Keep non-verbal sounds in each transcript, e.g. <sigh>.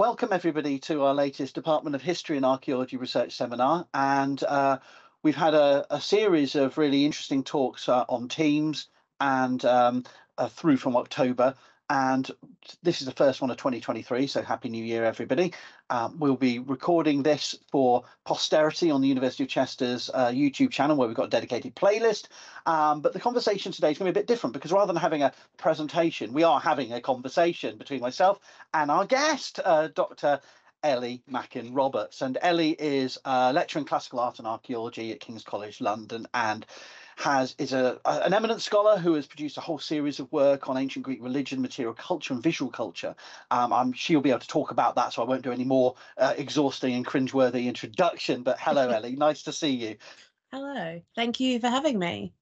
welcome everybody to our latest Department of History and Archaeology Research Seminar. And uh, we've had a, a, series of really interesting talks uh, on teams and um, uh, through from October and this is the first one of 2023 so happy new year everybody um, we'll be recording this for posterity on the university of chester's uh, youtube channel where we've got a dedicated playlist um, but the conversation today is going to be a bit different because rather than having a presentation we are having a conversation between myself and our guest uh, dr Ellie Mackin Roberts. And Ellie is a lecturer in classical art and archaeology at King's College London and has is a, an eminent scholar who has produced a whole series of work on ancient Greek religion, material culture, and visual culture. Um, I'm, she'll be able to talk about that, so I won't do any more uh, exhausting and cringeworthy introduction. But hello, <laughs> Ellie, nice to see you. Hello, thank you for having me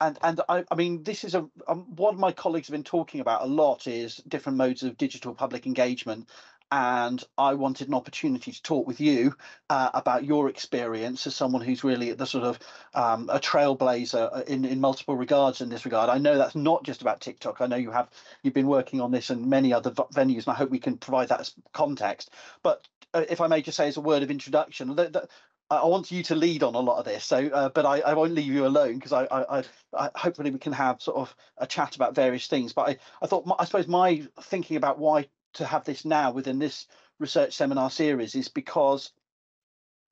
and and I, I mean this is a um, what my colleagues have been talking about a lot is different modes of digital public engagement and I wanted an opportunity to talk with you uh, about your experience as someone who's really at the sort of um, a trailblazer in, in multiple regards in this regard. I know that's not just about TikTok. I know you have you've been working on this and many other venues, and I hope we can provide that as context. But uh, if I may just say as a word of introduction, I want you to lead on a lot of this. So, uh, but I, I won't leave you alone because I, I, I, hopefully we can have sort of a chat about various things. But I, I thought, I suppose my thinking about why to have this now within this research seminar series is because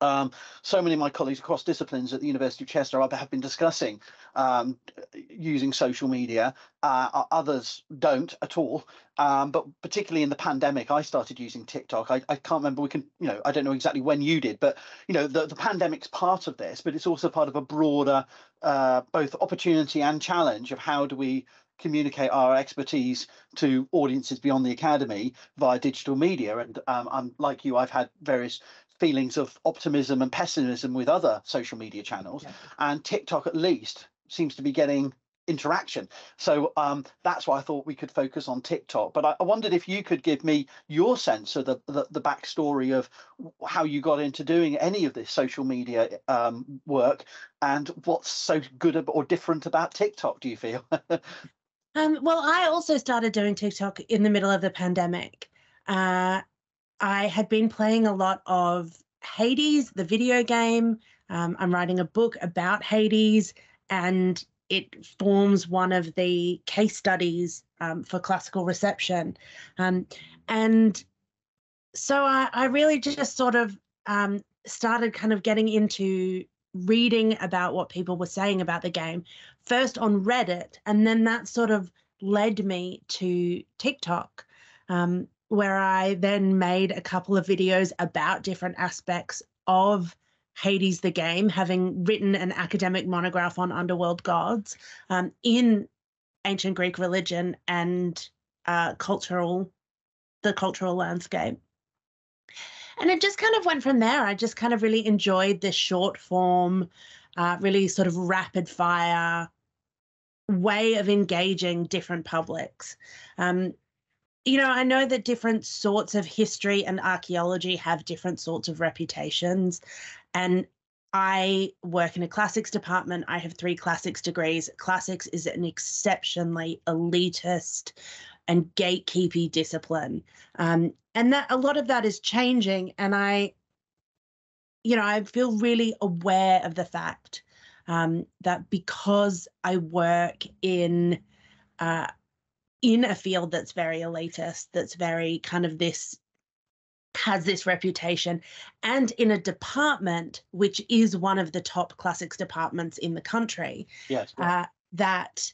um, so many of my colleagues across disciplines at the University of Chester have been discussing um, using social media. Uh, others don't at all. Um, but particularly in the pandemic, I started using TikTok. I, I, can't remember. We can, you know, I don't know exactly when you did, but you know, the, the pandemic's part of this, but it's also part of a broader, uh, both opportunity and challenge of how do we communicate our expertise to audiences beyond the academy via digital media. And um, I'm like you, I've had various feelings of optimism and pessimism with other social media channels, yeah. and TikTok at least seems to be getting interaction. So um, that's why I thought we could focus on TikTok. But I, I wondered if you could give me your sense of the, the, the backstory of how you got into doing any of this social media um, work and what's so good or different about TikTok, do you feel? <laughs> Um, well, I also started doing TikTok in the middle of the pandemic. Uh, I had been playing a lot of Hades, the video game. Um, I'm writing a book about Hades, and it forms one of the case studies um, for classical reception. Um, and so I, I, really just sort of um, started kind of getting into reading about what people were saying about the game, first on Reddit, and then that sort of led me to TikTok, um, where I then made a couple of videos about different aspects of Hades the game, having written an academic monograph on underworld gods um, in ancient Greek religion and uh, cultural, the cultural landscape and it just kind of went from there. I just kind of really enjoyed this short form, uh, really sort of rapid fire way of engaging different publics. Um, you know, I know that different sorts of history and archaeology have different sorts of reputations. And I work in a classics department. I have three classics degrees. Classics is an exceptionally elitist and gatekeepy discipline. Um, and that a lot of that is changing. And I, you know, I feel really aware of the fact um, that because I work in uh, in a field that's very elitist, that's very kind of this has this reputation, and in a department which is one of the top classics departments in the country. Yes. Uh, that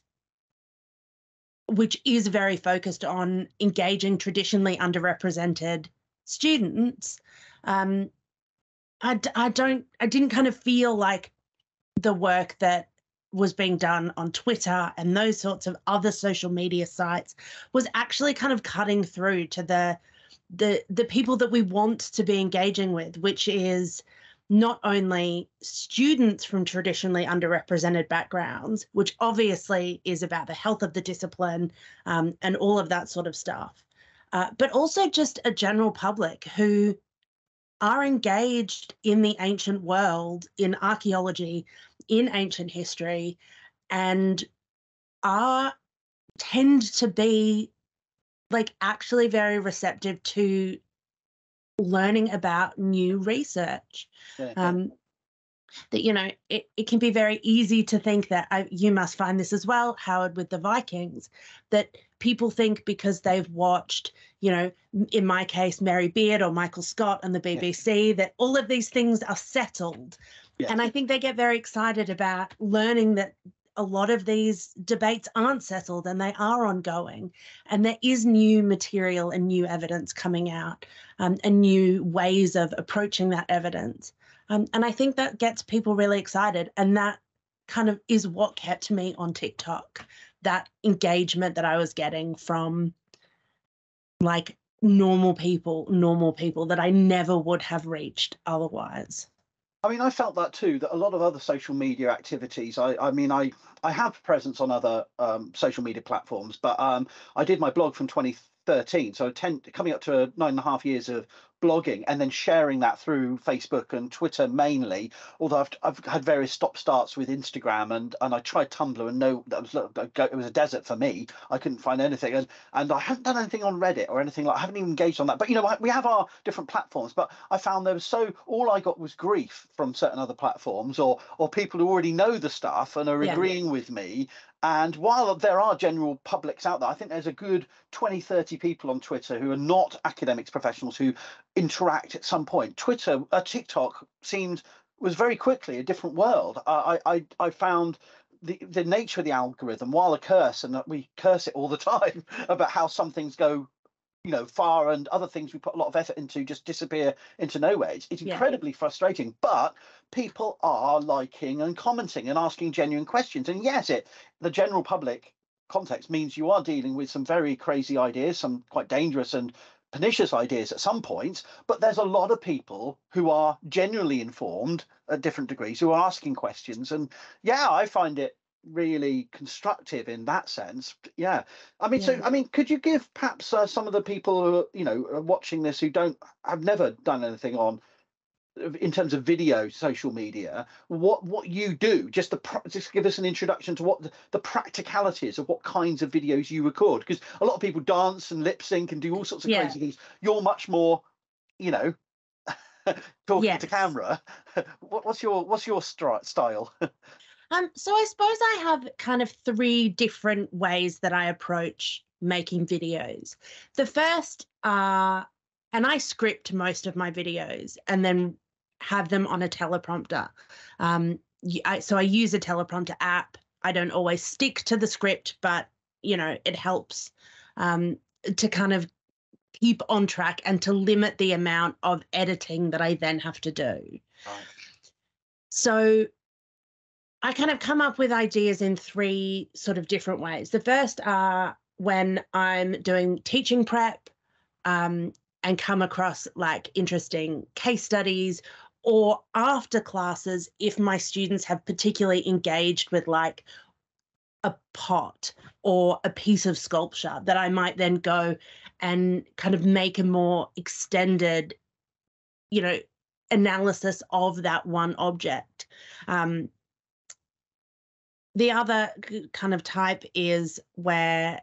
which is very focused on engaging traditionally underrepresented students. Um, I, I don't, I didn't kind of feel like the work that was being done on Twitter and those sorts of other social media sites was actually kind of cutting through to the the the people that we want to be engaging with, which is not only students from traditionally underrepresented backgrounds, which obviously is about the health of the discipline um, and all of that sort of stuff, uh, but also just a general public who are engaged in the ancient world, in archaeology, in ancient history, and are tend to be like actually very receptive to learning about new research. Yeah, um, that you know it, it can be very easy to think that I, you must find this as well howard with the vikings that people think because they've watched you know in my case mary beard or michael scott and the bbc yeah. that all of these things are settled yeah. and i think they get very excited about learning that a lot of these debates aren't settled and they are ongoing. And there is new material and new evidence coming out um, and new ways of approaching that evidence. Um, and I think that gets people really excited. And that kind of is what kept me on TikTok that engagement that I was getting from like normal people, normal people that I never would have reached otherwise. I mean, I felt that too. That a lot of other social media activities. I, I mean, I, I have presence on other um, social media platforms, but um, I did my blog from 2013, so 10, coming up to nine and a half years of blogging and then sharing that through Facebook and Twitter mainly. Although I've, I've had various stop starts with Instagram and, and I tried Tumblr and no, that was it was a desert for me. I couldn't find anything and and I haven't done anything on Reddit or anything like. I haven't even engaged on that. But you know, we have our different platforms. But I found there was so all I got was grief from certain other platforms or or people who already know the stuff and are yeah. agreeing with me and while there are general publics out there, I think there's a good 20, 30 people on Twitter who are not academics professionals who interact at some point. Twitter, uh, TikTok seemed was very quickly a different world. I, I, I found the, the nature of the algorithm, while a curse, and we curse it all the <laughs> time about how some things go you know far and other things we put a lot of effort into just disappear into nowhere it's, it's incredibly yeah. frustrating but people are liking and commenting and asking genuine questions and yes it the general public context means you are dealing with some very crazy ideas some quite dangerous and pernicious ideas at some points but there's a lot of people who are genuinely informed at different degrees who are asking questions. And yeah i find it really constructive in that sense. Yeah. I mean yeah. so i mean could you give perhaps uh, some of the people who are, you know are watching this who don't have never done anything on in terms of video social media what what you do just the just give us an introduction to what the, the practicalities of what kinds of videos you record because a lot of people dance and lip sync and do all sorts of yeah. crazy things you're much more you know <laughs> talking yes. to camera <laughs> what, what's your what's your style Um, so I suppose I have kind of three different ways that I approach making videos. The first are, and I script most of my videos and then have them on a teleprompter. Um, I, so I use a teleprompter app. I don't always stick to the script, but you know it helps um, to kind of keep on track and to limit the amount of editing that I then have to do. Right. So I kind of come up with ideas in three sort of different ways. The first are when I'm doing teaching prep um, and come across like interesting case studies or after classes if my students have particularly engaged with like a pot or a piece of sculpture that I might then go and kind of make a more extended, you know, analysis of that one object. Um, the other kind of type is where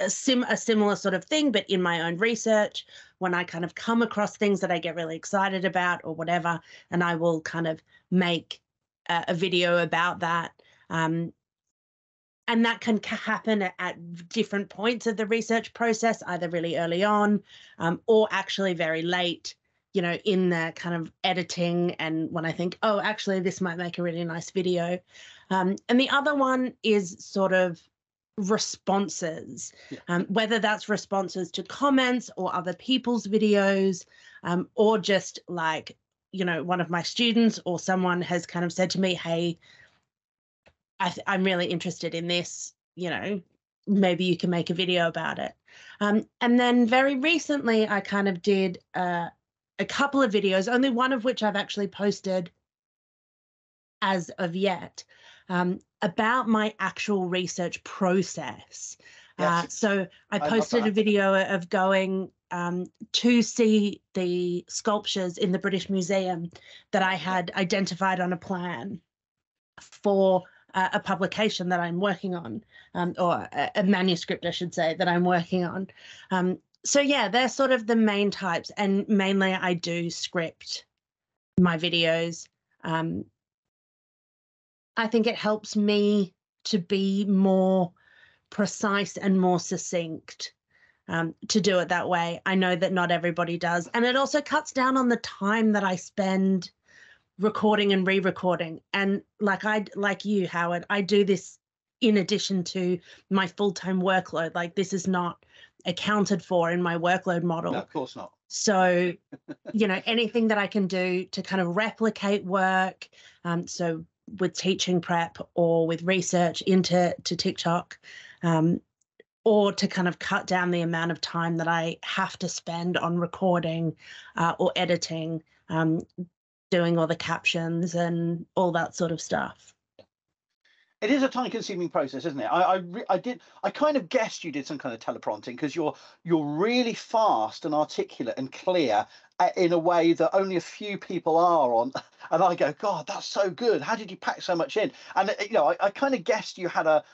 a sim a similar sort of thing, but in my own research, when I kind of come across things that I get really excited about or whatever, and I will kind of make a, a video about that. Um, and that can happen at, at, different points of the research process, either really early on um, or actually very late you know, in the kind of editing and when I think, oh, actually, this might make a really nice video. Um, and the other one is sort of responses, yeah. um, whether that's responses to comments or other people's videos, um, or just like, you know, one of my students or someone has kind of said to me, hey, I am really interested in this, you know, maybe you can make a video about it. Um, and then very recently, I kind of did uh, a couple of videos, only one of which I've actually posted as of yet, um, about my actual research process. Yes. Uh, so I posted I a video of going um, to see the sculptures in the British Museum that I had identified on a plan for uh, a publication that I'm working on, um, or a, a, manuscript, I should say, that I'm working on. Um, so yeah, they're sort of the main types, and mainly I do script my videos. Um, I think it helps me to be more precise and more succinct um, to do it that way. I know that not everybody does. And it also cuts down on the time that I spend recording and re-recording. And like I like you, Howard, I do this in addition to my full-time workload. Like this is not accounted for in my workload model. No, of course not. So, you know, anything that I can do to kind of replicate work. Um, so with teaching prep or with research into to TikTok, um, or to kind of cut down the amount of time that I have to spend on recording uh, or editing, um, doing all the captions and all that sort of stuff. It is a time-consuming process, isn't it? I, I, I, did, I kind of guessed you did some kind of teleprompting because you're you're really fast and articulate and clear in a way that only a few people are on. <laughs> And I go, God, that's so good. How did you pack so much in? And uh, you know, I, I kind of guessed you had a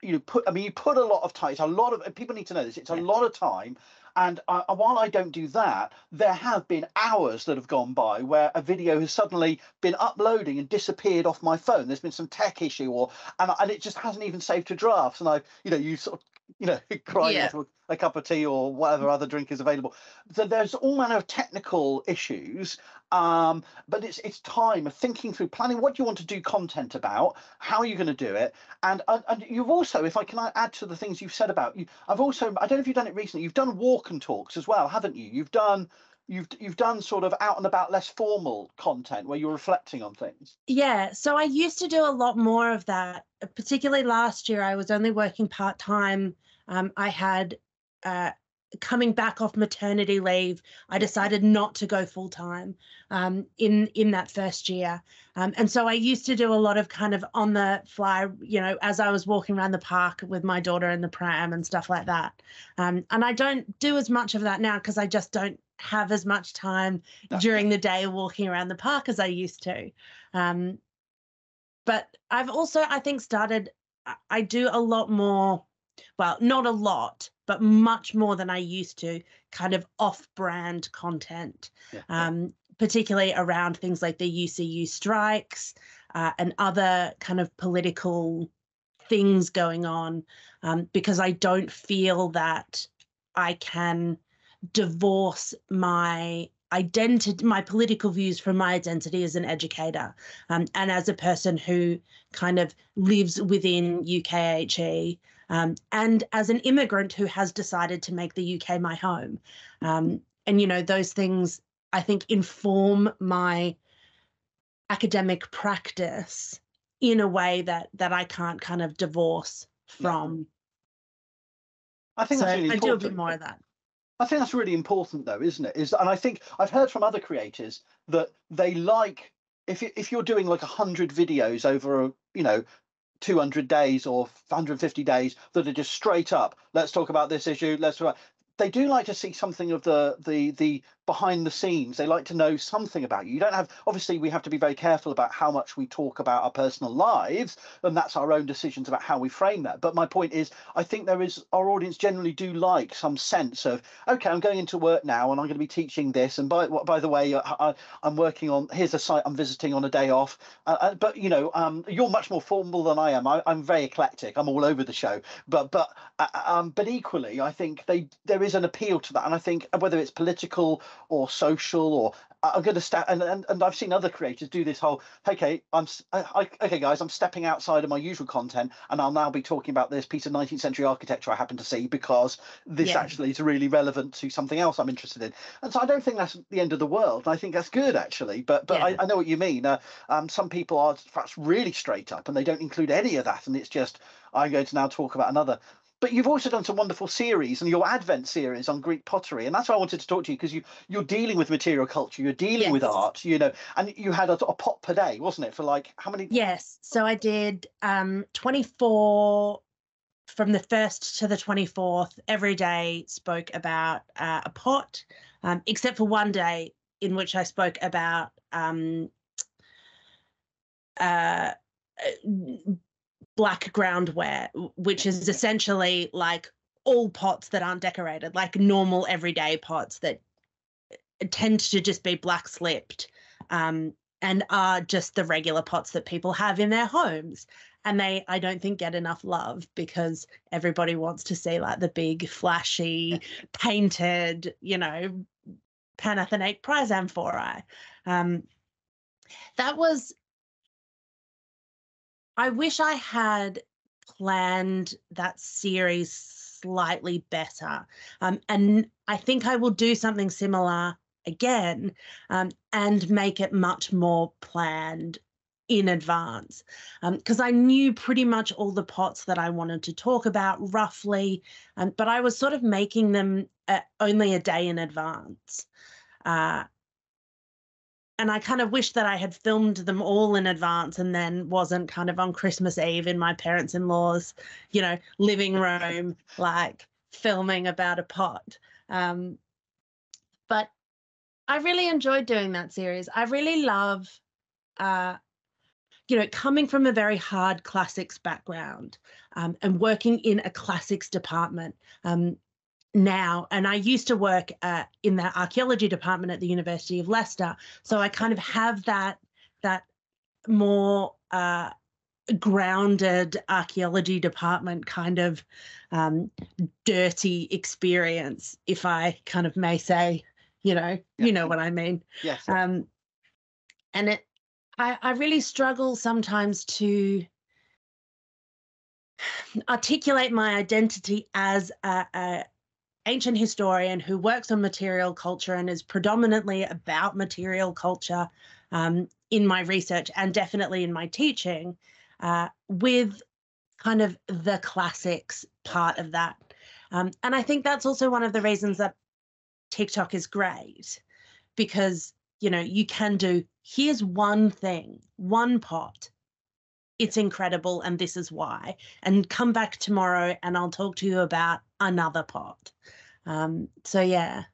you know, put i mean you put a lot of time it's a lot of people need to know this it's a lot of time and I, while I don't do that, there have been hours that have gone by where a video has suddenly been uploading and disappeared off my phone. There's been some tech issue, or and, and it just hasn't even saved to drafts. And I, you know, you sort of you know, <laughs> crying yeah. a cup of tea or whatever other drink is available. So there's all manner of technical issues, um, but it's it's time of thinking through planning what do you want to do content about, how are you going to do it, and, and and you've also, if I can add to the things you've said about you, I've also I don't know if you've done it recently. You've done walk and talks as well, haven't you? You've done you've you've done sort of out and about less formal content where you're reflecting on things. Yeah so i used to do a lot more of that. Particularly last year i was only working part-time. Um, i had uh, coming back off maternity leave i decided not to go full time um, in in that first year. Um, and so i used to do a lot of kind of on the fly you know as i was walking around the park with my daughter in the pram and stuff like that. Um, and i don't do as much of that now because i just don't have as much time during the day walking around the park as I used to. Um, but I've also, I think, started, I do a lot more, well, not a lot, but much more than I used to, kind of off brand content, yeah. um, particularly around things like the UCU strikes uh, and other kind of political things going on, um, because I don't feel that I can divorce my identity my political views from my identity as an educator um, and as a person who kind of lives within UK HE um, and as an immigrant who has decided to make the uk my home um, and you know those things i think inform my academic practice in a way that that i can't kind of divorce from. I think so really i do a bit more of that. I think that's really important, though, isn't it? Is and I think I've heard from other creators that they like if if you're doing like hundred videos over a you know 200 days or 150 days that are just straight up. Let's talk about this issue. Let's talk about. They do like to see something of the the the behind the scenes. They like to know something about you. You don't have, obviously, we have to be very careful about how much we talk about our personal lives, and that's our own decisions about how we frame that. But my point is, I think there is, our audience generally do like some sense of, okay, I'm going into work now and I'm going to be teaching this. And by, by the way, I, am working on, here's a site I'm visiting on a day off. Uh, uh, but, you know, um, you're much more formal than I am. I, am very eclectic. I'm all over the show. But, but, uh, um, but equally, I think they, there is an appeal to that. And I think whether it's political or social or I'm going to step and, and and I've seen other creators do this whole okay I'm I, okay guys I'm stepping outside of my usual content and I'll now be talking about this piece of 19th century architecture I happen to see because this yeah. actually is really relevant to something else I'm interested in and so I don't think that's the end of the world I think that's good actually but but yeah. I, I, know what you mean uh, um, some people are perhaps really straight up and they don't include any of that and it's just I'm going to now talk about another but you've also done some wonderful series and your Advent series on Greek pottery, and that's why I wanted to talk to you because you you're dealing with material culture, you're dealing yes. with art, you know, and you had a, a, pot per day, wasn't it? For like how many? Yes, so I did um 24 from the first to the 24th. Every day spoke about uh, a pot, um, except for one day in which I spoke about um uh, uh black groundware, which is essentially like all pots that aren't decorated, like normal everyday pots that tend to just be black slipped um, and are just the regular pots that people have in their homes. And they, I don't think, get enough love because everybody wants to see like the big, flashy, <laughs> painted, you know, Panathenaic prize amphorae. Um, that was, I wish I had planned that series slightly better. Um, and I think I will do something similar again um, and make it much more planned in advance because um, I knew pretty much all the pots that I wanted to talk about roughly, um, but I was sort of making them uh, only a day in advance. Uh, and I kind of wish that I had filmed them all in advance and then wasn't kind of on Christmas Eve in my parents in law's, you know, living room, like filming about a pot. Um, but I really enjoyed doing that series. I really love, uh, you know, coming from a very hard classics background um, and working in a classics department um, now. And I used to work uh, in the archaeology department at the University of Leicester, so I kind of have that that more uh, grounded archaeology department kind of um, dirty experience, if I kind of may say you know yeah. you know what i mean yes um and it i i really struggle sometimes to <sighs> articulate my identity as a, a ancient historian who works on material culture and is predominantly about material culture um, in my research and definitely in my teaching uh, with kind of the classics part of that um, and i think that's also one of the reasons that TikTok is great because, you know, you can do here's one thing, one pot. It's incredible, and this is why. And come back tomorrow, and I'll talk to you about another pot. Um, so, yeah.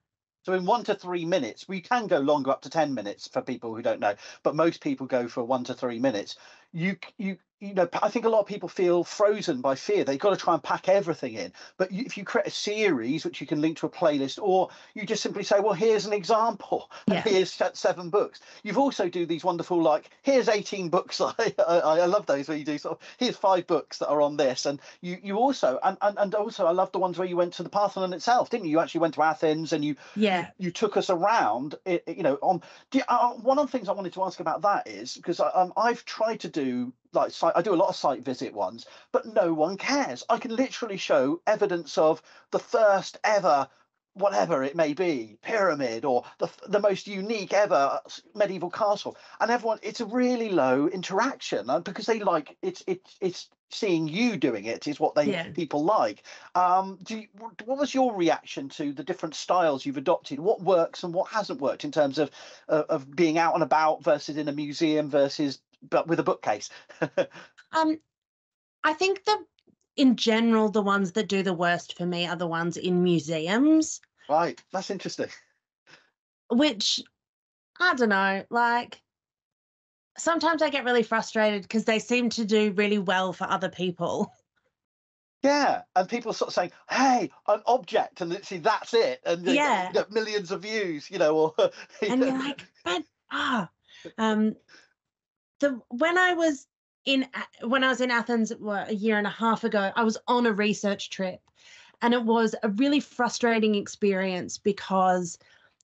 So in one to three minutes, we can go longer up to 10 minutes for people who don't know, but most people go for one to three minutes. You you you know, I think a lot of people feel frozen by fear. They've got to try and pack everything in. But if you create a series, which you can link to a playlist, or you just simply say, well, here's an example, <laughs> yeah. here's seven books. You've also do these wonderful, like, here's 18 books. <laughs> I, I, I, love those where you do sort of, here's five books that are on this. And you, you also, and, and, and also, I love the ones where you went to the Parthenon itself, didn't you? You actually went to Athens and you, yeah, you, you took us around, it, you know, on, you, uh, one of the things I wanted to ask about that is because um, I've tried to do like site, I do a lot of site visit ones, but no one cares. I can literally show evidence of the first ever whatever it may be pyramid or the the most unique ever medieval castle and everyone it's a really low interaction uh, because they like it's it's it's seeing you doing it is what they yeah. people like um do you, what was your reaction to the different styles you've adopted what works and what hasn't worked in terms of uh, of being out and about versus in a museum versus but with a bookcase. <laughs> um, I think the in general the ones that do the worst for me are the ones in museums. Right, that's interesting. Which I don't know, like sometimes I get really frustrated because they seem to do really well for other people. Yeah, and people sort of saying, "Hey, an object," and see that's it, and yeah, millions of views, you know. Or <laughs> and you're like, but ah, um, the when I was in when I was in Athens what, a year and a half ago, I was on a research trip, and it was a really frustrating experience because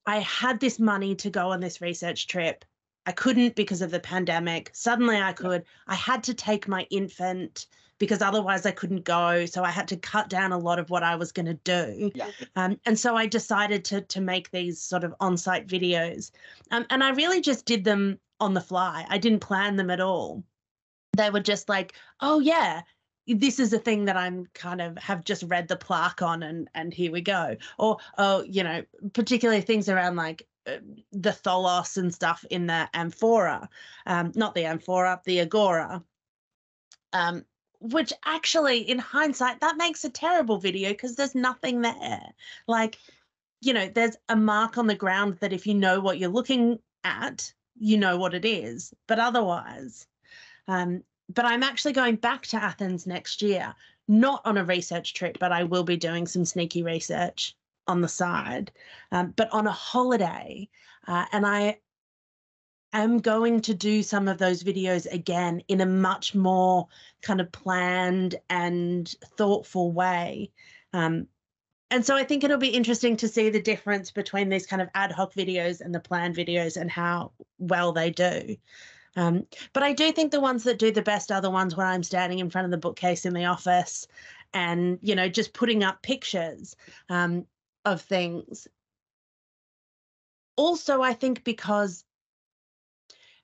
I had this money to go on this research trip. I couldn't because of the pandemic. Suddenly I could. I had to take my infant because otherwise I couldn't go. So I had to cut down a lot of what I was going to do. Yeah. Um, and so I decided to to make these sort of on-site videos, um, and I really just did them on the fly. I didn't plan them at all. They were just like, oh yeah, this is a thing that I'm kind of have just read the plaque on and and here we go. Or oh, you know, particularly things around like uh, the tholos and stuff in the amphora, um, not the amphora, the agora. Um, which actually, in hindsight, that makes a terrible video because there's nothing there. Like, you know, there's a mark on the ground that if you know what you're looking at, you know what it is. But otherwise, um, but I'm actually going back to Athens next year, not on a research trip, but I will be doing some sneaky research on the side, um, but on a holiday. Uh, and I am going to do some of those videos again in a much more kind of planned and thoughtful way. Um, and so I think it'll be interesting to see the difference between these kind of ad hoc videos and the planned videos and how well they do. Um, but I do think the ones that do the best are the ones where I'm standing in front of the bookcase in the office and, you know, just putting up pictures um, of things. Also, I think because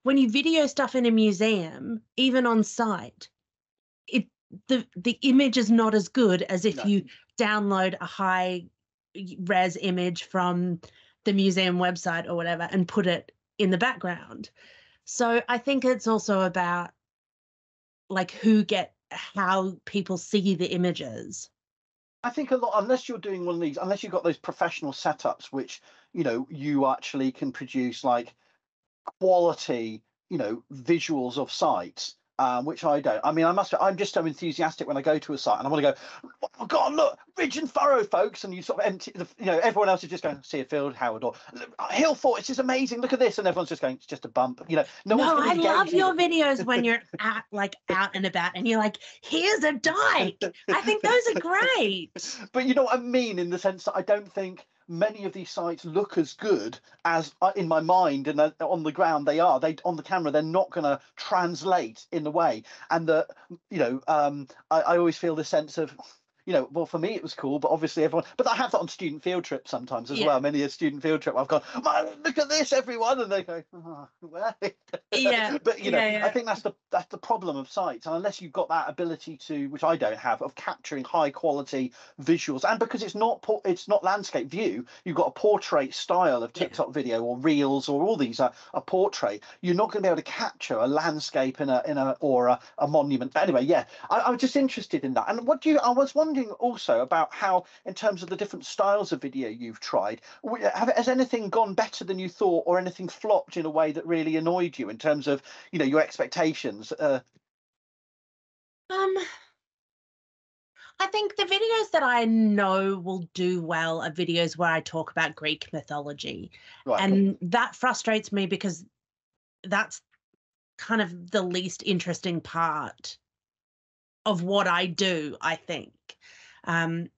when you video stuff in a museum, even on site, it the the image is not as good as if no. you download a high res image from the museum website or whatever and put it in the background. So I think it's also about like who get how people see the images. I think a lot, unless you're doing one of these, unless you've got those professional setups, which you know you actually can produce like quality, you know, visuals of sites, um, which I don't. I mean, I must. I'm just so enthusiastic when I go to a site, and I want to go. Oh God, look, ridge and furrow, folks, and you sort of empty. The, you know, everyone else is just going see a field, Howard, or hill fort. It's just amazing. Look at this, and everyone's just going. It's just a bump. You know, no, no I love your videos when you're <laughs> at like out and about, and you're like, here's a dike. I think those are <laughs> great. but you know what I mean in the sense that I don't think many of these sites look as good as uh, in my mind and uh, on the ground they are. They on the camera they're not going to translate in the way. And the you know um, I, I always feel the sense of you know, well, for me it was cool, but obviously everyone. But I have that on student field trips sometimes as yeah. well. Many a student field trip, I've gone, look at this, everyone, and they go, oh, where? Yeah. <laughs> but you know, yeah, yeah. I think that's the that's the problem of sites, and unless you've got that ability to, which I don't have, of capturing high quality visuals, and because it's not it's not landscape view, you've got a portrait style of TikTok video or reels or all these are a portrait. You're not going to be able to capture a landscape in a in a or a, a monument. But anyway, yeah, I, I was just interested in that. And what do you? I was wondering wondering also about how, in terms of the different styles of video you've tried, have, has anything gone better than you thought, or anything flopped in a way that really annoyed you in terms of, you know, your expectations? Uh... Um, I think the videos that I know will do well are videos where I talk about Greek mythology, right. and that frustrates me because that's kind of the least interesting part of what I do, I think. Um,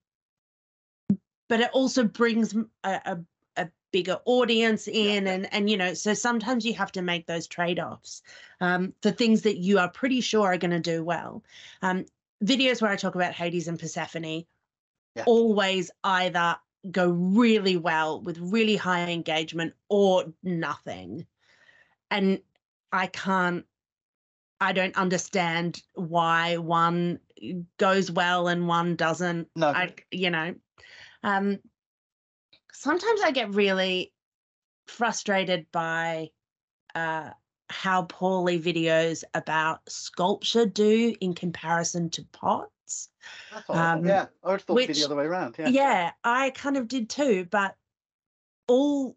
but it also brings a, a, a bigger audience in yeah. and and you know so sometimes you have to make those trade-offs um, for things that you are pretty sure are going to do well um, videos where i talk about hades and persephone yeah. always either go really well with really high engagement or nothing and i can't I don't understand why one goes well and one doesn't. No, I, you know, um, sometimes I get really frustrated by uh, how poorly videos about sculpture do in comparison to pots. Um, yeah, I would thought which, the other way around. Yeah, yeah, I kind of did too, but all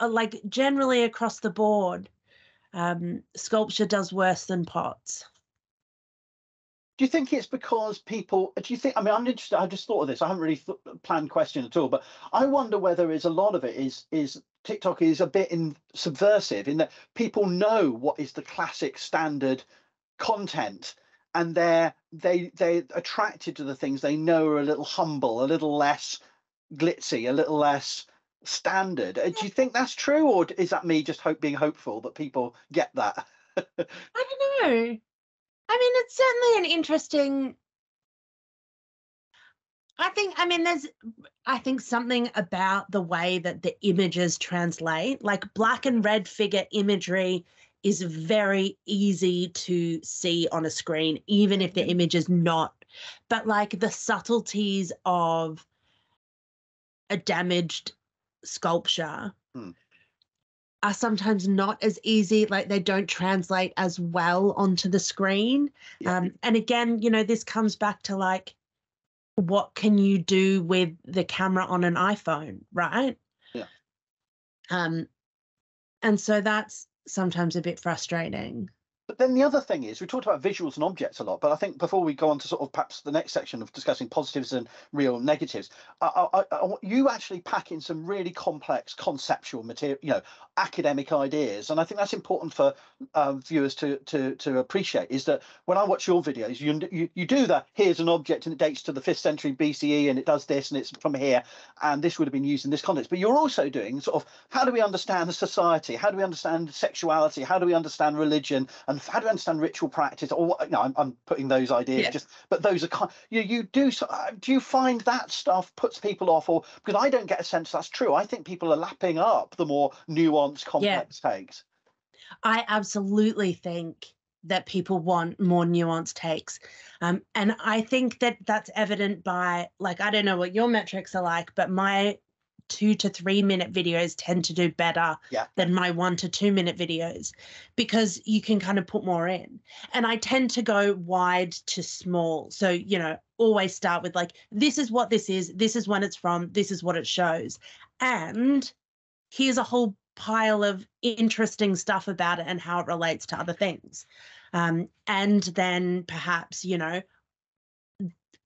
uh, like generally across the board um, sculpture does worse than pots. Do you think it's because people? Do you think? I mean, I'm interested. I just thought of this. I haven't really th- planned question at all, but I wonder whether is a lot of it is is TikTok is a bit in subversive in that people know what is the classic standard content, and they're they they attracted to the things they know are a little humble, a little less glitzy, a little less standard. Uh, do you think that's true, or is that me just hope being hopeful that people get that? <laughs> I don't know. I mean, it's certainly an interesting. I think, I mean, there's, I think something about the way that the images translate, like black and red figure imagery is very easy to see on a screen, even if the image is not. But like the subtleties of a damaged sculpture hmm. are sometimes not as easy like they don't translate as well onto the screen yeah. um, and again you know this comes back to like what can you do with the camera on an iphone right yeah um and so that's sometimes a bit frustrating But then the other thing is, we talked about visuals and objects a lot, but I think before we go on to sort of perhaps the next section of discussing positives and real negatives, I, I, I, you actually pack in some really complex conceptual material, you know, academic ideas, and I think that's important for um, viewers to to to appreciate. Is that when I watch your videos, you, you you do the here's an object and it dates to the fifth century BCE and it does this and it's from here and this would have been used in this context. But you're also doing sort of how do we understand society? How do we understand sexuality? How do we understand religion? And how do you understand ritual practice? Or you know, I'm, I'm putting those ideas yeah. just, but those are kind. You you do. Uh, do you find that stuff puts people off, or because I don't get a sense that's true. I think people are lapping up the more nuanced, complex yeah. takes. I absolutely think that people want more nuanced takes. Um, and I think that that's evident by, like, I don't know what your metrics are like, but my two to three minute videos tend to do better yeah. than my one to two minute videos because you can kind of put more in. And I tend to go wide to small. So, you know, always start with like, this is what this is, this is when it's from, this is what it shows. And here's a whole pile of interesting stuff about it and how it relates to other things. Um, and then perhaps, you know,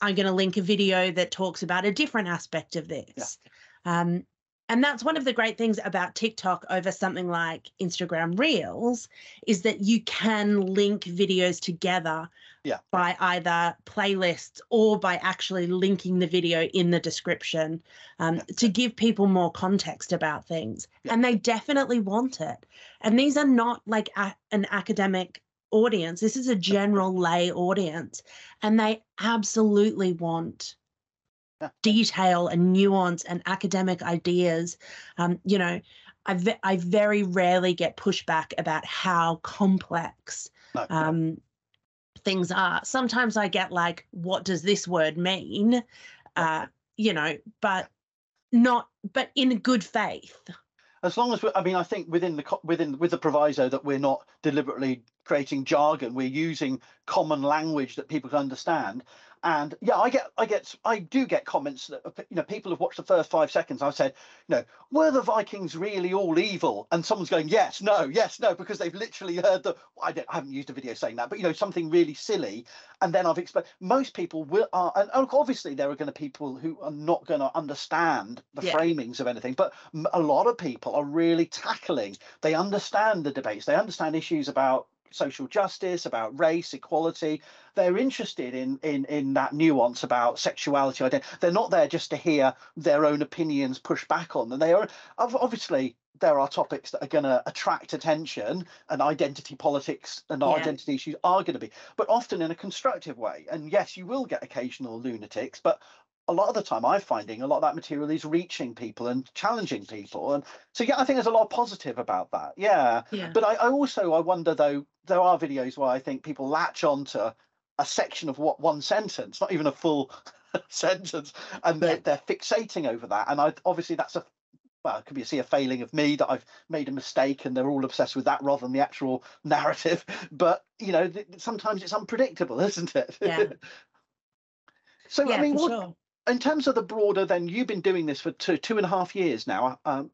I'm going to link a video that talks about a different aspect of this. Yeah. Um, and that's one of the great things about TikTok over something like Instagram Reels is that you can link videos together yeah. by either playlists or by actually linking the video in the description um, to give people more context about things. Yeah. And they definitely want it. And these are not like a, an academic audience, this is a general lay audience. And they absolutely want detail and nuance and academic ideas. Um, you know, I, ve- I very rarely get pushback about how complex no, um, things are. Sometimes I get like, what does this word mean? Uh, you know, but not, but in good faith. As long as we, I mean, I think within the within with the proviso that we're not deliberately creating jargon, we're using common language that people can understand and yeah i get i get i do get comments that you know people have watched the first five seconds. I said you know were the vikings really all evil? And someone's going yes no yes no because they've literally heard the i, I haven't used a video saying that but you know something really silly. And then i've explained most people will are and obviously there are going to people who are not going to understand the yeah. framings of anything but a lot of people are really tackling. They understand the debates. They understand issues about social justice, about race, equality. They're interested in in in that nuance about sexuality. Identity. They're not there just to hear their own opinions pushed back on them. They are obviously there are topics that are going to attract attention and identity politics and yeah. identity issues are going to be but often in a constructive way and yes you will get occasional lunatics but a lot of the time I'm finding a lot of that material is reaching people and challenging people. And so yeah, I think there's a lot of positive about that. Yeah. yeah. But I, I also I wonder though, there are videos where I think people latch onto a section of what one sentence, not even a full <laughs> sentence, and they're yeah. they're fixating over that. And I obviously that's a well, it could be a, see a failing of me that I've made a mistake and they're all obsessed with that rather than the actual <laughs> narrative. But you know, th- sometimes it's unpredictable, <laughs> isn't it? Yeah. so yeah, I mean, what, sure in terms of the broader, then you've been doing this for two two and a half years now. Um,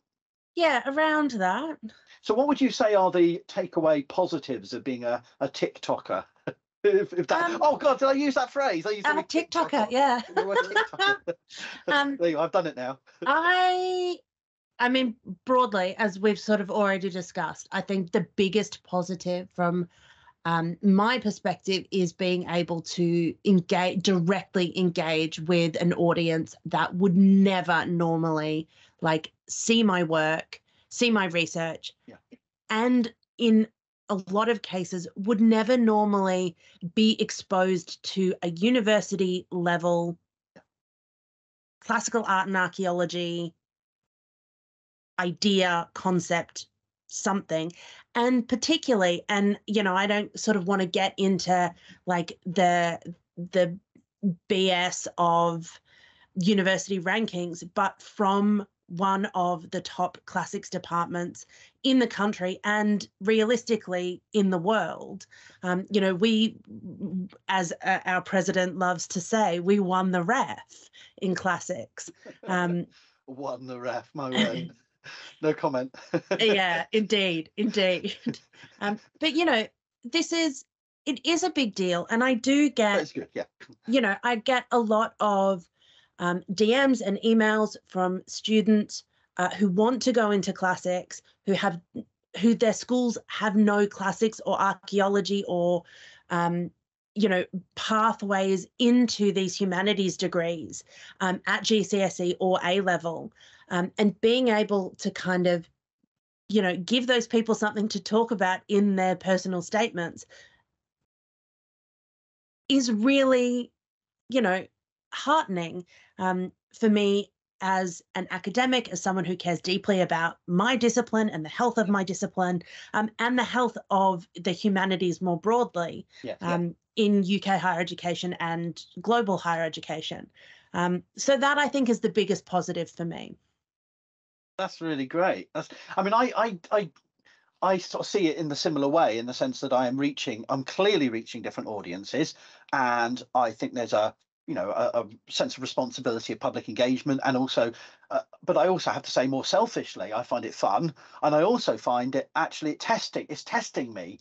yeah, around that. So, what would you say are the takeaway positives of being a, a TikToker? <laughs> if, if that, um, oh God, did I use that phrase? I used uh, TikToker, TikToker, yeah. <laughs> <laughs> um, there you go, I've done it now. I, I mean, broadly, as we've sort of already discussed, I think the biggest positive from um, my perspective is being able to engage directly engage with an audience that would never normally like see my work see my research yeah. and in a lot of cases would never normally be exposed to a university level classical art and archaeology idea concept something and particularly and you know i don't sort of want to get into like the the bs of university rankings but from one of the top classics departments in the country and realistically in the world. Um, you know, we, as uh, our president loves to say, we won the REF in classics. <laughs> Um, won the REF, my <laughs> word. <laughs> no comment. yeah, indeed, indeed. Um, but you know, this is it is a big deal, and I do get. Good. Yeah. You know, I get a lot of um, DMs and emails from students uh, who want to go into classics, who have who their schools have no classics or archaeology or um, you know pathways into these humanities degrees um, at GCSE or A level, um, and being able to kind of you know give those people something to talk about in their personal statements is really you know heartening um, for me as an academic, as someone who cares deeply about my discipline and the health of my discipline, um, and the health of the humanities more broadly Yes. um, in UK higher education and global higher education. Um, so that I think is the biggest positive for me. That's really great. That's. I mean, I, I, I, I sort of see it in the similar way, in the sense that I am reaching. I'm clearly reaching different audiences, and I think there's a, you know, a, a sense of responsibility of public engagement, and also, uh, but I also have to say more selfishly, I find it fun, and I also find it actually testing. It's testing me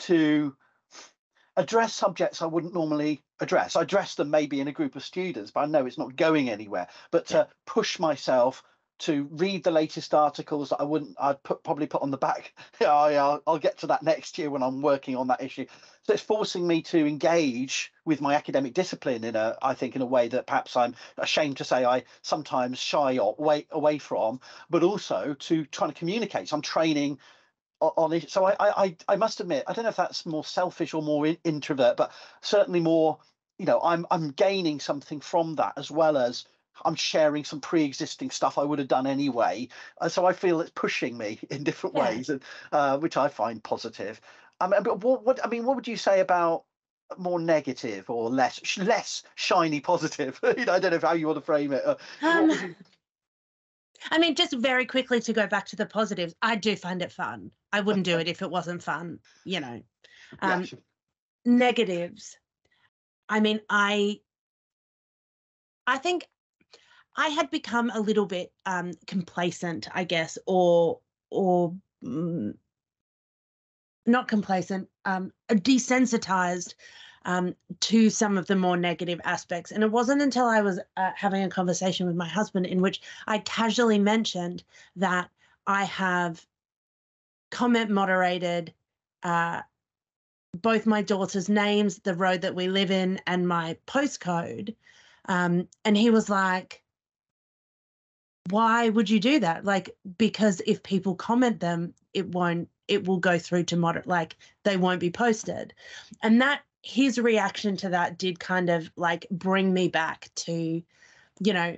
to address subjects I wouldn't normally address. I address them maybe in a group of students, but I know it's not going anywhere. But to push myself to read the latest articles that I wouldn't, I'd put probably put on the back. <laughs> I'll, I'll get to that next year when I'm working on that issue. So it's forcing me to engage with my academic discipline in a, I think, in a way that perhaps I'm ashamed to say I sometimes shy away away from, but also to trying to communicate. So I'm training on it. So I, I, I- must admit, I don't know if that's more selfish or more in, introvert, but certainly more. You know, I'm I'm gaining something from that as well as I'm sharing some pre-existing stuff I would have done anyway. Uh, so I feel it's pushing me <laughs> in different Yeah. ways, and uh, which I find positive. I mean, but what, what I mean, what would you say about more negative or less sh- less shiny positive? <laughs> you know, I don't know how you want to frame it. Uh, Um, you- I mean, just very quickly to go back to the positives, I do find it fun. I wouldn't do it if it wasn't fun, you know. <laughs> yeah, Um, sure. negatives. I mean, I I think I had become a little bit um complacent, I guess, or or mm, not complacent, um desensitized um to some of the more negative aspects. And it wasn't until I was uh, having a conversation with my husband in which I casually mentioned that I have comment moderated uh both my daughter's names, the road that we live in, and my postcode. Um, and he was like, Why would you do that? Like, because if people comment them, it won't, it will go through to moderate, like, they won't be posted. And that, his reaction to that did kind of like bring me back to, you know,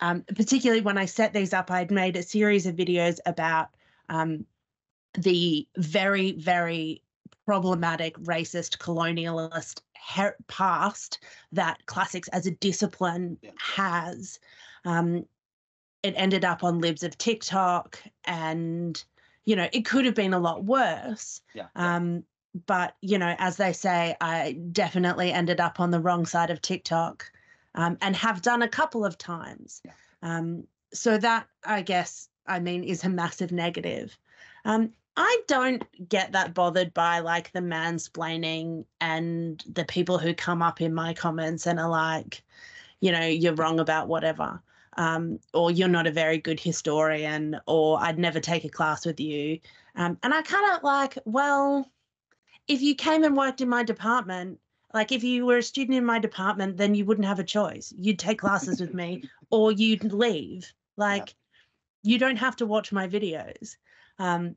um, particularly when I set these up, I'd made a series of videos about um, the very, very problematic, racist, colonialist her- past that classics as a discipline Yeah. has. Um, it ended up on libs of TikTok, and you know it could have been a lot worse. yeah. Um, but you know, as they say, I definitely ended up on the wrong side of TikTok, um, and have done a couple of times. Yeah. Um, so that I guess I mean is a massive negative. Um, I don't get that bothered by like the mansplaining and the people who come up in my comments and are like, you know, you're wrong about whatever. Um, or you're not a very good historian, or I'd never take a class with you. Um, and I kind of like, well, if you came and worked in my department, like if you were a student in my department, then you wouldn't have a choice. You'd take classes with me <laughs> or you'd leave. Like you don't have to watch my videos. Um,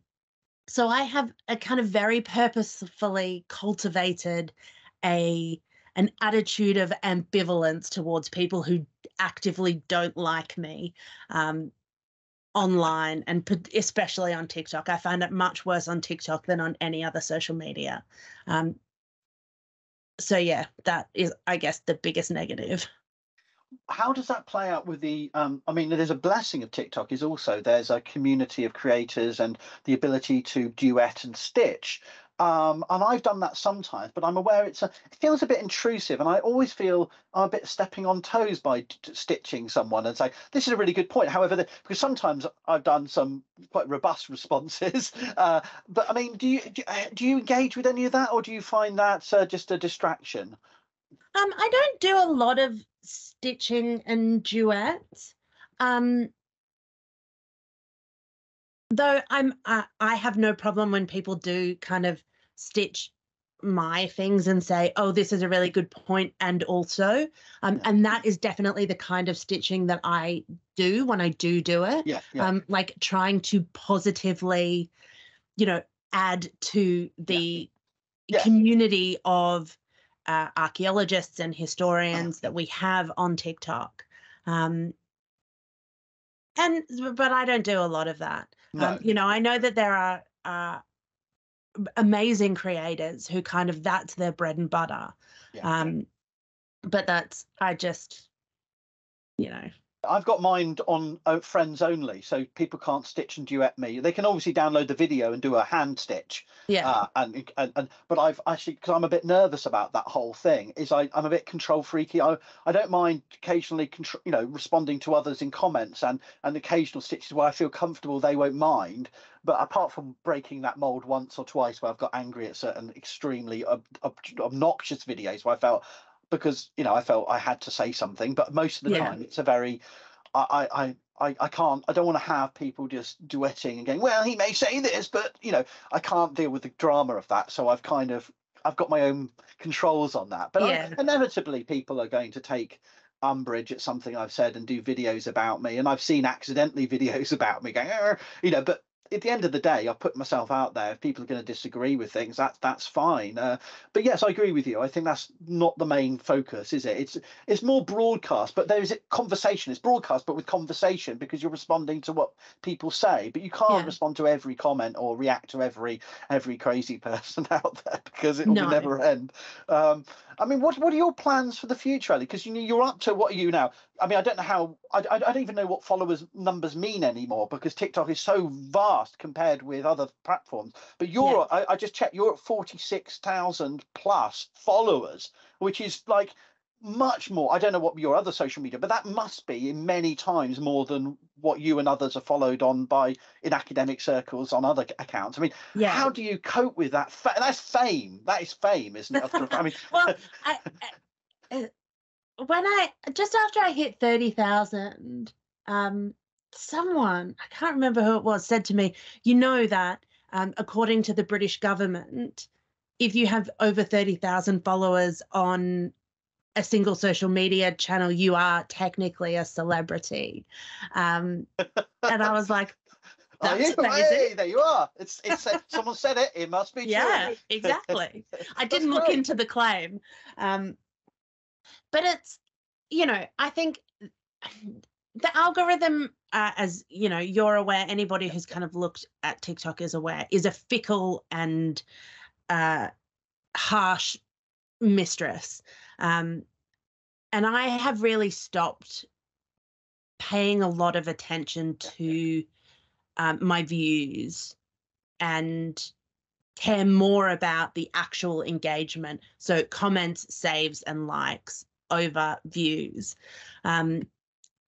so I have a kind of very purposefully cultivated a an attitude of ambivalence towards people who actively don't like me um, online and especially on TikTok. I find it much worse on TikTok than on any other social media. Um, so yeah, that is, I guess, the biggest negative. how does that play out with the um i mean there's a blessing of tiktok is also there's a community of creators and the ability to duet and stitch Um, and I've done that sometimes, but I'm aware it's a, it feels a bit intrusive, and I always feel I'm a bit stepping on toes by stitching someone and say this is a really good point. However, the, because sometimes I've done some quite robust <laughs> responses, uh, but I mean, do you do, uh, do, you engage with any of that, or do you find that uh, just a distraction? Um, I don't do a lot of stitching and duets. Um, though I'm I have no problem when people do kind of stitch my things and say oh this is a really good point and also um, and that is definitely the kind of stitching that i do when i do do it yeah, yeah. um like trying to positively you know add to the yeah. community of uh, archaeologists and historians that we have on tiktok um and but i don't do a lot of that no. um, you know i know that there are uh, amazing creators who kind of that's their bread and butter. Yeah. Um, but that's I just, you know. I've got mine on uh, friends only, so people can't stitch and duet me. They can obviously download the video and do a hand stitch. Yeah. Uh, and, and and but I've actually because I'm a bit nervous about that whole thing. Is I I'm a bit control freaky. I I don't mind occasionally control, you know, responding to others in comments and and occasional stitches where I feel comfortable they won't mind. But apart from breaking that mold once or twice where I've got angry at certain extremely ob- ob- obnoxious videos where I felt because you know I felt I had to say something, but most of the yeah. time it's a very I, I I I can't I don't want to have people just duetting and going well he may say this but you know I can't deal with the drama of that so I've kind of I've got my own controls on that but yeah. I, inevitably people are going to take umbrage at something I've said and do videos about me and I've seen accidentally <laughs> videos about me going you know but at the end of the day, I put myself out there. If people are going to disagree with things, that's that's fine. Uh, but yes, I agree with you. I think that's not the main focus, is it? It's it's more broadcast, but there is a conversation. It's broadcast, but with conversation because you're responding to what people say. But you can't yeah. respond to every comment or react to every every crazy <laughs> person out there because it will no. never end. Um, I mean, what what are your plans for the future, Ellie? Because you you're up to what are you now? I mean, I don't know how. I, I don't even know what followers numbers mean anymore because TikTok is so vast compared with other platforms. But you're, yeah. I, I just checked, you're at forty six thousand plus followers, which is like much more. I don't know what your other social media, but that must be in many times more than what you and others are followed on by in academic circles on other accounts. I mean, yeah. how do you cope with that? Fa- that's fame. That is fame, isn't it? <laughs> I mean, well, <laughs> I, I, when I just after I hit thirty thousand, um, someone I can't remember who it was said to me, "You know that um, according to the British government." If you have over 30,000 followers on a single social media channel, you are technically a celebrity. Um, and I was <laughs> like, that's oh, hey, there you are. It's <laughs> it's someone said it. It must be yeah, true. Yeah, exactly. <laughs> I didn't look into the claim, um, but it's you know I think the algorithm, uh, as you know, you're aware. Anybody who's kind of looked at TikTok is aware is a fickle and uh, harsh mistress. Um, and I have really stopped paying a lot of attention to um, my views and care more about the actual engagement. So comments, saves, and likes over views. Um,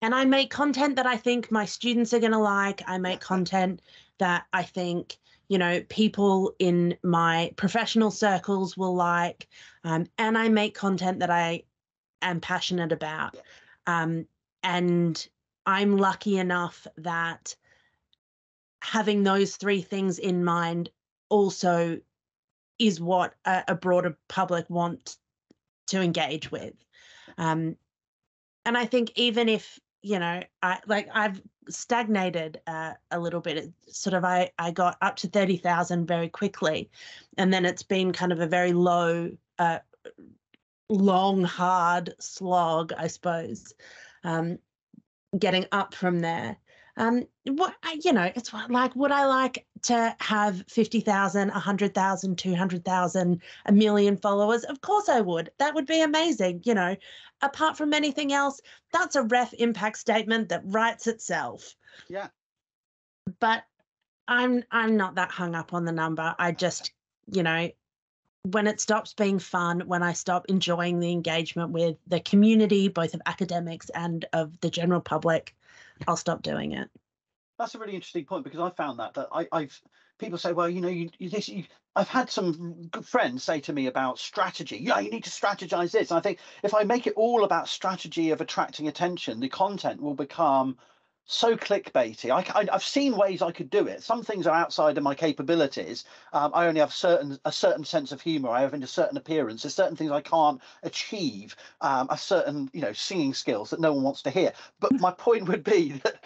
and I make content that I think my students are going to like. I make content that I think you know people in my professional circles will like um, and i make content that i am passionate about. Um, and i'm lucky enough that having those three things in mind also is what a, a broader public want to engage with. Um, and i think even if you know i like i've stagnated uh, a little bit. It sort of I I got up to thirty thousand very quickly, and then it's been kind of a very low, uh, long, hard slog, I suppose, um, getting up from there. Um, what you know, it's like would I like to have 50,000, 100,000, 200,000, a million followers? Of course I would. That would be amazing. You know, apart from anything else, that's a REF impact statement that writes itself. Yeah. But I'm I'm not that hung up on the number. I just you know, when it stops being fun, when I stop enjoying the engagement with the community, both of academics and of the general public, I'll stop doing it. That's a really interesting point because I found that that I, I've people say, well, you know, you, you this. You, I've had some good friends say to me about strategy. Yeah, you need to strategize this. And I think if I make it all about strategy of attracting attention, the content will become so clickbaity. I, have seen ways I could do it. Some things are outside of my capabilities. Um, I only have certain a certain sense of humor. I have a certain appearance. There's certain things I can't achieve. Um, a certain you know singing skills that no one wants to hear. But my <laughs> point would be that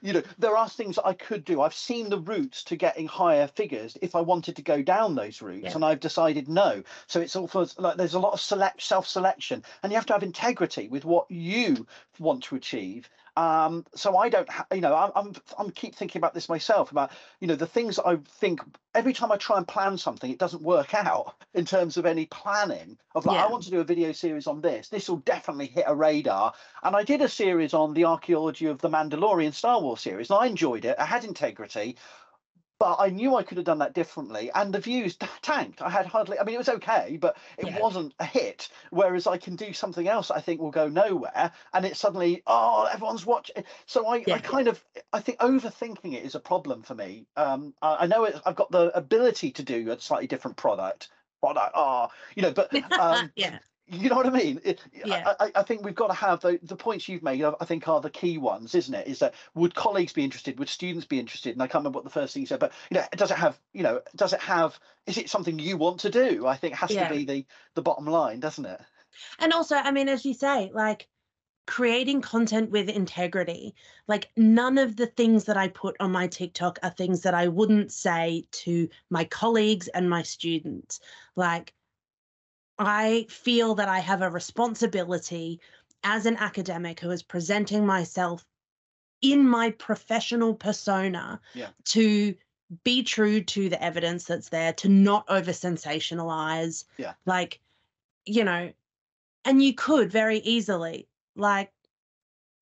you know there are things that I could do. I've seen the routes to getting higher figures if I wanted to go down those routes, yeah. and I've decided no. So it's all for like there's a lot of select self selection, and you have to have integrity with what you want to achieve um, so I don't, ha- you know, I'm, I'm, I'm keep thinking about this myself about, you know, the things I think every time I try and plan something, it doesn't work out <laughs> in terms of any planning of like, yeah. I want to do a video series on this. This will definitely hit a radar. And I did a series on the archaeology of the Mandalorian Star Wars series, and I enjoyed it. I had integrity but I knew I could have done that differently, and the views tanked. I had hardly, I mean, it was okay, but it yeah. wasn't a hit. Whereas I can do something else, I think will go nowhere, and it's suddenly, oh, everyone's watching. So I, yeah. I kind of, I think overthinking it is a problem for me. Um, I, I know it, I've got the ability to do a slightly different product, product, ah, oh, you know, but <laughs> um, yeah you know what I mean? It, yeah. I, I, think we've got to have the, the points you've made, I think, are the key ones, isn't it? Is that would colleagues be interested? Would students be interested? And I can't remember what the first thing you said, but you know, does it have, you know, does it have, is it something you want to do? I think has yeah. to be the the bottom line, doesn't it? And also, I mean, as you say, like creating content with integrity. Like none of the things that I put on my TikTok are things that I wouldn't say to my colleagues and my students. Like I feel that I have a responsibility as an academic who is presenting myself in my professional persona yeah. to be true to the evidence that's there, to not over sensationalize. Yeah. Like, you know, and you could very easily, like,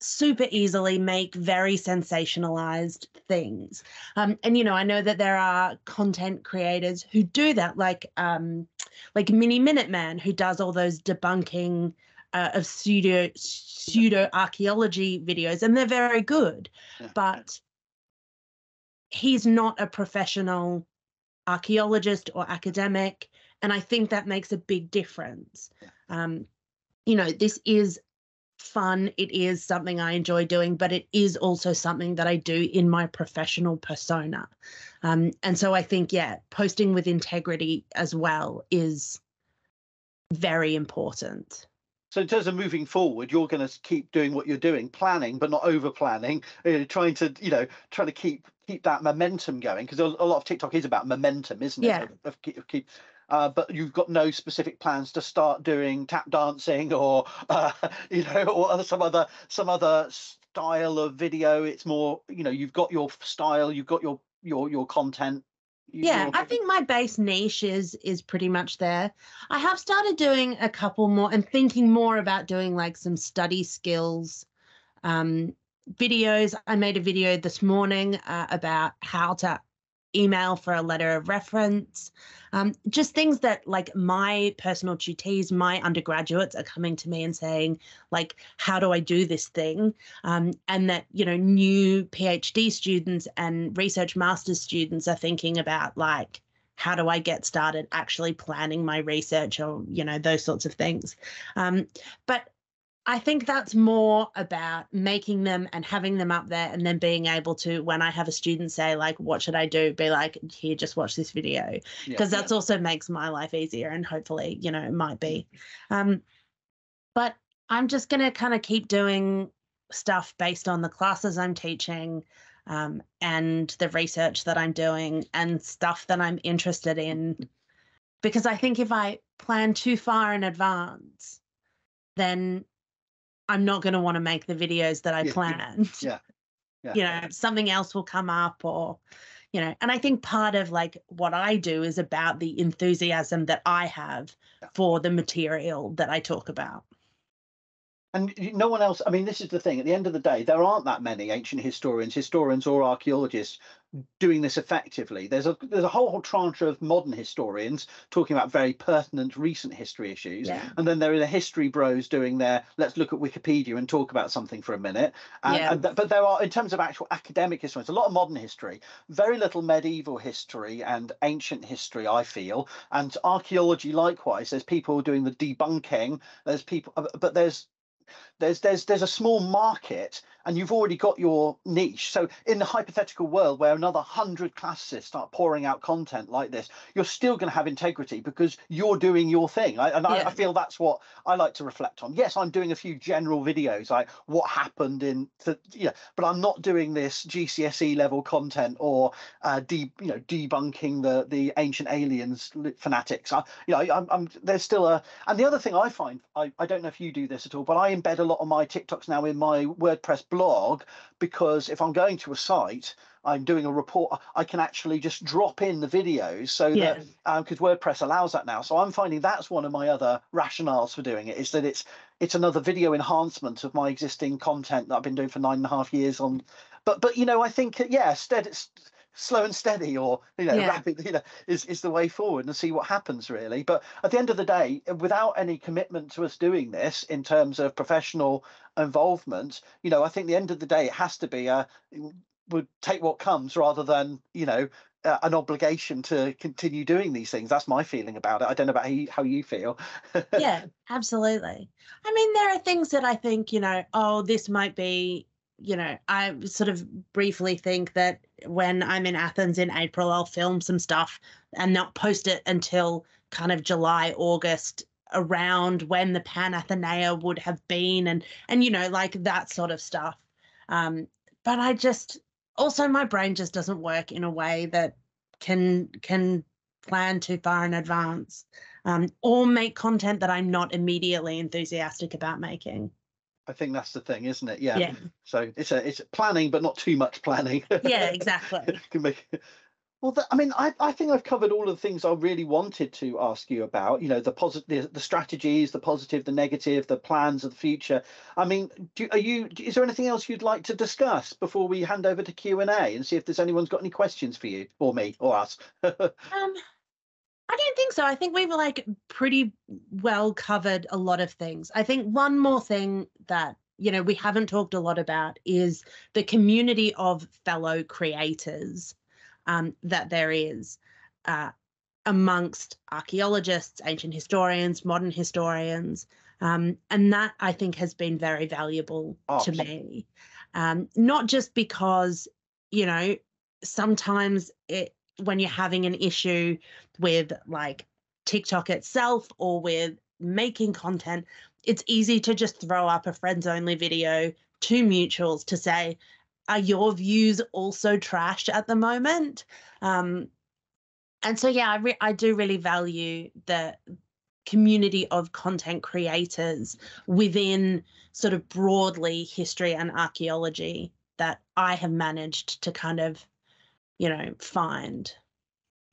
super easily make very sensationalized things. Um, and you know, I know that there are content creators who do that, like um, like Miniminuteman, who does all those debunking uh, of pseudo pseudo archaeology videos, and they're very good. Yeah. But he's not a professional archaeologist or academic, and I think that makes a big difference. Yeah. Um, you know, this is fun. It is something I enjoy doing, but it is also something that I do in my professional persona. Um, and so I think, yeah, posting with integrity as well is very important. So in terms of moving forward, you're going to keep doing what you're doing, planning but not over planning, know, trying to you know trying to keep keep that momentum going because a lot of TikTok is about momentum, isn't it? Yeah. Of, of keep, keep uh, but you've got no specific plans to start doing tap dancing or uh, <laughs> you know or some other some other style of video. It's more you know you've got your style, you've got your your your content. Yeah, I think my base niche is is pretty much there. I have started doing a couple more and thinking more about doing like some study skills um, videos. I made a video this morning uh, about how to email for a letter of reference, um, just things that like my personal tutees, my undergraduates are coming to me and saying, like, how do I do this thing? Um, and that, you know, new PhD students and research master's students are thinking about like, how do I get started actually planning my research or, you know, those sorts of things. Um, but I think that's more about making them and having them up there and then being able to, when I have a student say, like, what should I do? Be like, here, just watch this video. Because yeah, that's yeah. also makes my life easier and hopefully, you know, it might be. Um, but I'm just going to kind of keep doing stuff based on the classes I'm teaching um, and the research that I'm doing and stuff that I'm interested in. Because I think if I plan too far in advance, then I'm not going to want to make the videos that I yeah, planned. <laughs> Yeah. yeah. You know, something else will come up or, you know, and I think part of like what I do is about the enthusiasm that I have for the material that I talk about. and no one else i mean this is the thing at the end of the day there aren't that many ancient historians historians or archaeologists doing this effectively there's a there's a whole, whole tranche of modern historians talking about very pertinent recent history issues Yeah. and then there are the history bros doing their let's look at wikipedia and talk about something for a minute and, Yeah. and th- but there are in terms of actual academic historians a lot of modern history very little medieval history and ancient history i feel and archaeology likewise there's people doing the debunking there's people uh, but there's there's there's there's a small market and you've already got your niche. So in the hypothetical world where another 100 classicists start pouring out content like this you're still going to have integrity because you're doing your thing. I, and I, Yeah. I feel that's what i like to reflect on. Yes i'm doing a few general videos like what happened in the yeah but i'm not doing this gcse level content or uh de, you know debunking the the ancient aliens fanatics. I, you know I, I'm, I'm there's still a and the other thing I find, I, I don't know if you do this at all, but I embed a lot of my TikToks now in my WordPress blog because if I'm going to a site, I'm doing a report, I can actually just drop in the videos so Yeah. that um, because WordPress allows that now. So I'm finding that's one of my other rationales for doing it is that it's it's another video enhancement of my existing content that I've been doing for nine and a half years on. But but you know I think yeah, steady, slow and steady or you know Yeah. rapid you know is is the way forward and see what happens really but at the end of the day without any commitment to us doing this in terms of professional involvement you know i think the end of the day it has to be a would take what comes rather than you know uh, an obligation to continue doing these things that's my feeling about it i don't know about how you, how you feel <laughs> yeah, absolutely. I mean, there are things that I think, you know, oh, this might be, you know, I sort of briefly think that when I'm in Athens in April, I'll film some stuff and not post it until kind of July, August around when the Panathenaia would have been and and you know like that sort of stuff um but i just also my brain just doesn't work in a way that can can plan too far in advance um, or make content that I'm not immediately enthusiastic about making. I think that's the thing isn't it? Yeah, Yeah, so it's a it's planning but not too much planning. <laughs> Yeah, exactly. <laughs> can make well that, i mean I, I think i've covered all of the things i really wanted to ask you about you know the positive the, the strategies the positive the negative the plans of the future. I mean do, are you is there anything else you'd like to discuss before we hand over to q&a and see if there's anyone's got any questions for you or me or us? <laughs> Um, I don't think so. I think we've like pretty well covered a lot of things. I think one more thing that you know we haven't talked a lot about is the community of fellow creators um, that there is uh, amongst archaeologists, ancient historians, modern historians, um, and that I think has been very valuable Oh, to me. Um, not just because you know sometimes it when you're having an issue with like TikTok itself or with making content, it's easy to just throw up a friends only video to mutuals to say, are your views also trash at the moment? Um, and so, yeah, I, re- I do really value the community of content creators within sort of broadly history and archaeology that I have managed to kind of, you know, find.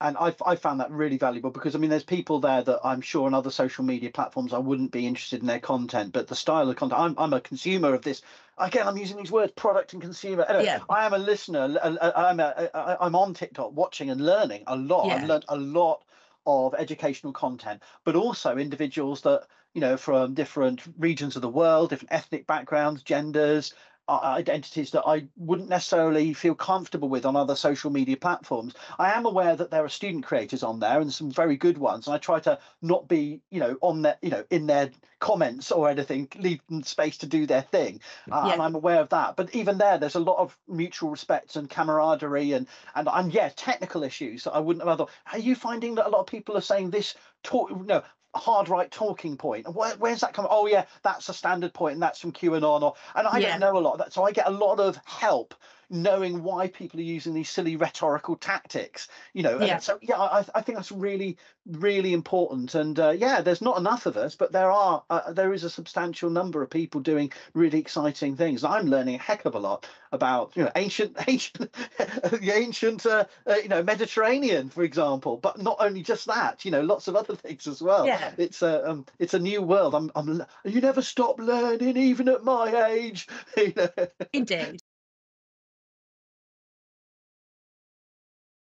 and I've, I found that really valuable because I mean, there's people there that I'm sure on other social media platforms I wouldn't be interested in their content, but the style of content, I'm, I'm a consumer of this. Again, I'm using these words, product and consumer. Anyway, Yeah. I am a listener. a- I'm a, I- I'm on TikTok watching and learning a lot. I've learned a lot of educational content, but also individuals that you know from different regions of the world, different ethnic backgrounds, genders, uh, identities that I wouldn't necessarily feel comfortable with on other social media platforms. I am aware that there are student creators on there and some very good ones, and I try to not be, you know, on their, you know, in their comments or anything, leave them space to do their thing, uh, and I'm aware of that. But even there, there's a lot of mutual respect and camaraderie, and and and yeah, technical issues that I wouldn't have. Other. Are you finding that a lot of people are saying this? Talk, no, hard right talking point. And Where, where's that coming? Oh yeah, that's a standard point, and that's from QAnon. Or and I Yeah. don't know a lot of that, so I get a lot of help. Knowing why people are using these silly rhetorical tactics. You know, Yeah. and so yeah, I, I think that's really really important. And uh, yeah, there's not enough of us, but there are uh, there is a substantial number of people doing really exciting things. I'm learning a heck of a lot about you know ancient <laughs> ancient the ancient uh, uh, you know Mediterranean, for example. But not only just that, you know, lots of other <laughs> things as well. Yeah. It's a um, it's a new world. I'm I'm you never stop learning, even at my age. <laughs> You know? Indeed.